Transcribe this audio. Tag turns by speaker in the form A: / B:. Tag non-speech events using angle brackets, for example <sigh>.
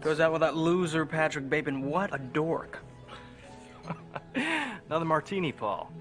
A: Goes out with that loser Patrick Bateman. What a dork. <laughs>
B: Another martini, Paul.